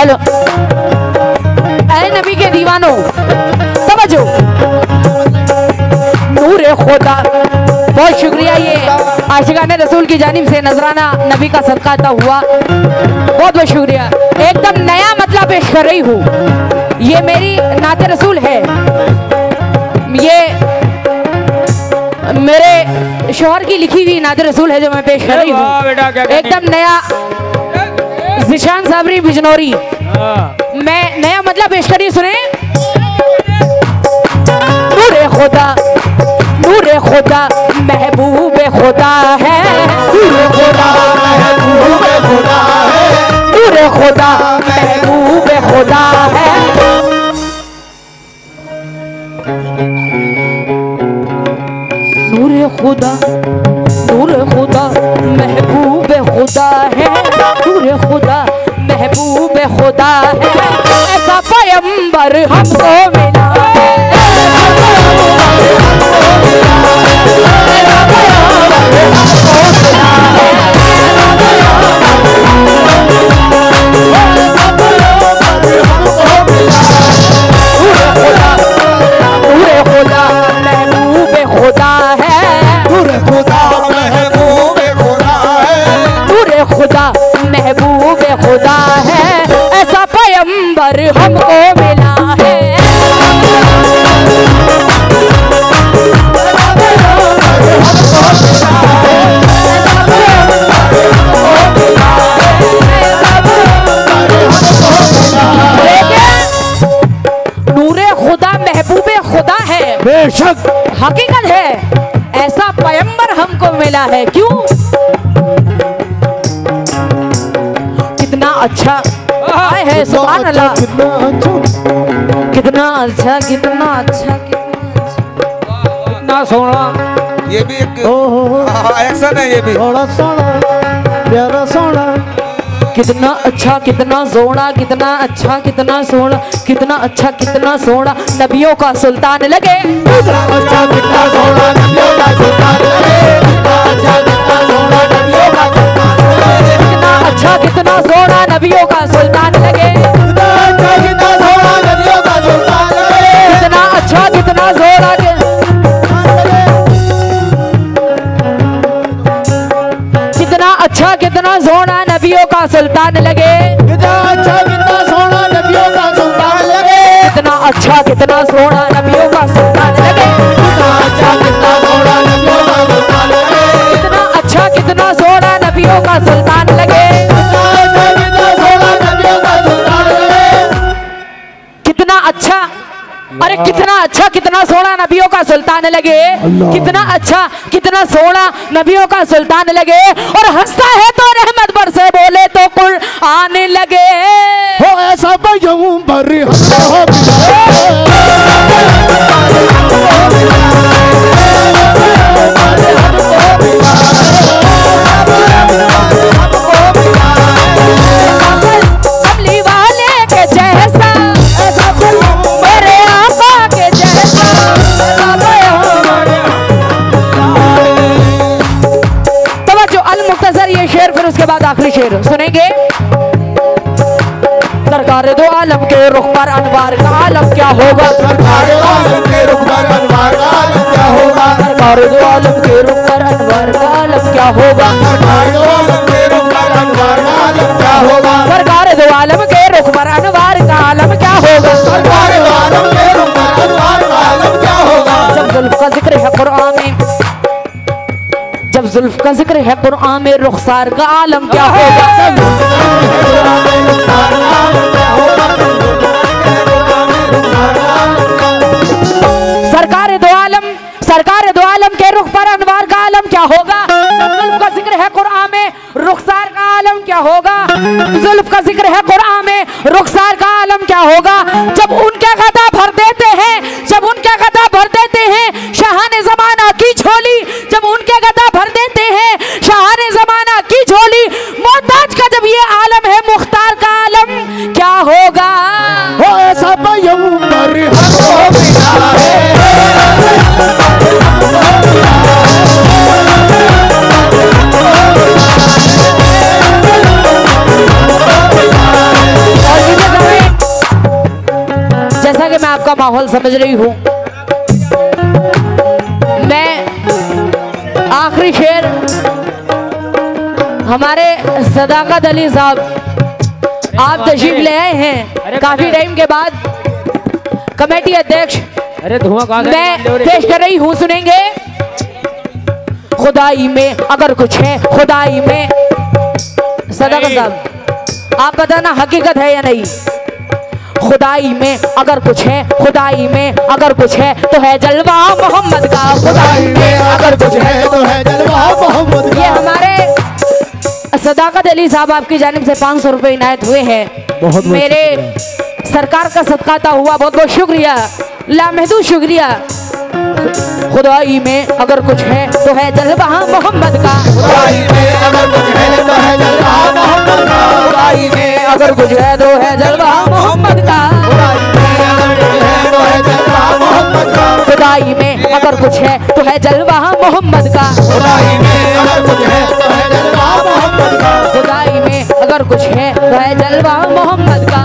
ऐ नबी के दीवानों समझो। नूर खुदा बहुत शुक्रिया ये आशिकान रसूल की जानिब से नजराना नबी का सदका हुआ। बहुत बहुत शुक्रिया। एकदम नया मतलब पेश कर रही हूँ। ये मेरी नाते रसूल है। ये मेरे शोहर की लिखी हुई नाते रसूल है जो मैं पेश कर रही हूँ? एकदम नया जिशान साबरी बिजनौरी। हाँ। मैं नया मतलब पेश करिए सुने। नूरे खुदा नूरे खुदा महबूब खुदा है। खुदा है। ऐसा पैम्बर हमको मिला है। खुदा महबूब खुदा है। पैम्बर हमको मिला है। नूरे खुदा महबूब खुदा है। बेशक। हकीकत है ऐसा पैम्बर हमको मिला है। क्यों? कितना अच्छा आए है सुभान अल्लाह। कितना अच्छा। कितना अच्छा कितना अच्छा कितना अच्छा सोना ये भी एक ओहो। एक्शन है ये भी। थोड़ा सोना प्यारा सोना। कितना अच्छा कितना सोना कितना अच्छा कितना सोना कितना अच्छा कितना सोना। नबियों का सुल्तान लगे। कितना अच्छा कितना सोना नदियों का सुल्तान लगे। सोना नबियों का सुल्तान लगे। कितना अच्छा कितना का सुल्तान लगे कितना अच्छा कितना सोना कितना अच्छा कितना सोना नबियों का सुल्तान लगे। कितना अच्छा कितना सोना नदियों का सुल्तान लगे कितना अच्छा कितना सोना नबियों का सुल्तान लगे। कितना अच्छा कितना सोना नदियों का सुल्तान लगे कितना अच्छा कितना सोना नबियों का सुल्तान अच्छा? अरे कितना अच्छा कितना सोना नबियों का सुल्तान लगे। कितना अच्छा कितना सोना नबियों का सुल्तान लगे। और हंसता है तो रहमत पर से बोले तो कुल आने लगे। हो ऐसा बजूं सरकार दो आलम के रुख पर अनवार का आलम क्या होगा? सरकार दो आलम के रुख पर अनवार का आलम क्या होगा? सरकार दो आलम के रुख पर अनवार का आलम क्या होगा? सरकार दो आलम के रुख पर अनवार का आलम क्या होगा? सरकार दो आलम के रुख पर अनवार का आलम क्या होगा? सरकार दो आलम के रुख पर अनवार का आलम क्या होगा? जब जुल्फ का ज़िक्र है कुरान में जब जुल्फ का ज़िक्र है कुरान में रुखसार का आलम क्या होगा? रुखसार का आलम क्या होगा? जुल्फ का ज़िक्र है कुरान में, रुखसार का आलम क्या होगा? जब उनके गदा समझ रही हूँ। मैं आखिरी शेर हमारे सदाकत अली साहब आप तशरीफ़ ले आए हैं। काफ़ी टाइम के बाद कमेटी अध्यक्ष अरे धुआँ कहाँ मैं? पेश कर रही हूँ सुनेंगे? खुदाई में अगर कुछ है खुदाई में। सदाकत साहब आप बताना हकीकत है या नहीं? खुदाई में अगर कुछ है खुदाई में अगर कुछ है तो है जलवा मोहम्मद का खुदाई में अगर कुछ है तो है जलवा मोहम्मद ये हमारे सदाकत अली साहब आपकी जानब से पाँच सौ रुपये इनायत हुए हैं। बहुत मेरे सरकार का सदकाता हुआ बहुत बहुत शुक्रिया। लामहदूद शुक्रिया। खुदाई में अगर कुछ है तो है जलवा मोहम्मद का। खुदाई में अगर कुछ है तो है जलवा मोहम्मद का। खुदाई में अगर कुछ है तो है जलवा मोहम्मद का। खुदाई में अगर कुछ है तो है जलवा मोहम्मद का। खुदाई में अगर कुछ है तो है जलवा मोहम्मद का। खुदाई में अगर कुछ है तो है जलवा मोहम्मद का।